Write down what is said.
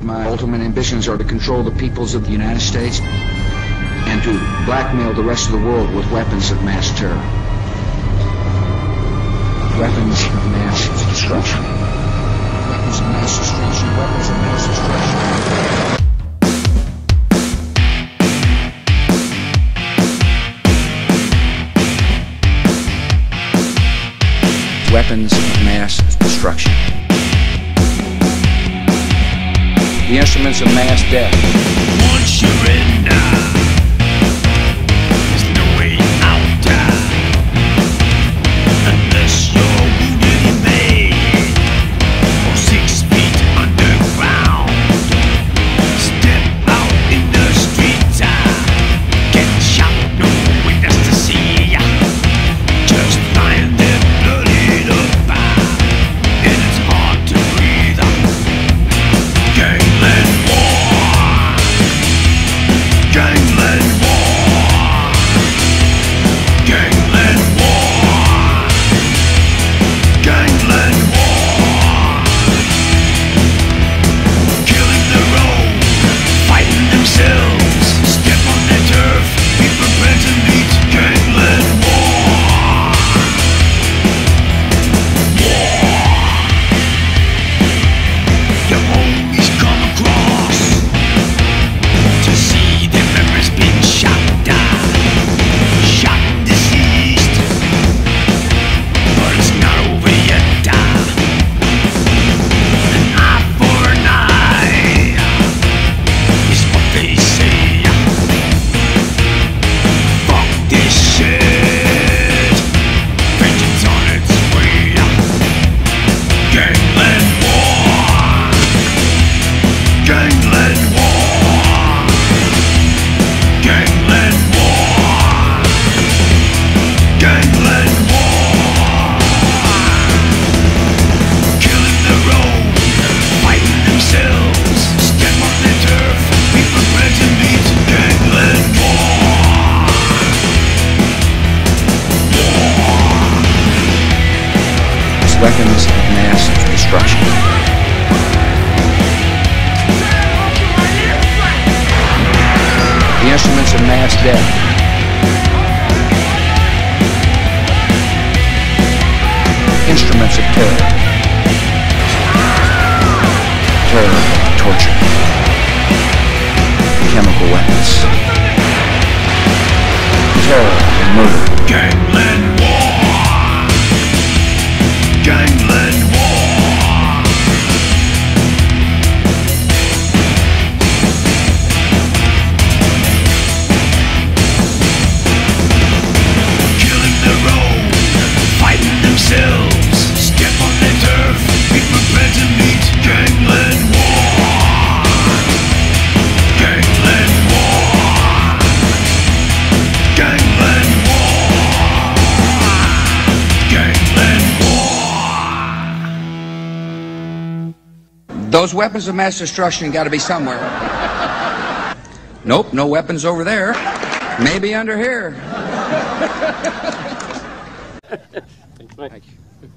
My ultimate ambitions are to control the peoples of the United States and to blackmail the rest of the world with weapons of mass terror. Weapons of mass destruction. Weapons of mass destruction. Weapons of mass destruction. Weapons of mass destruction. The instruments of mass death. This mass destruction. The instruments of mass death. Instruments of terror. Terror, torture. Chemical weapons. Terror murder. Those weapons of mass destruction got to be somewhere. Nope, no weapons over there. Maybe under here. Thank you.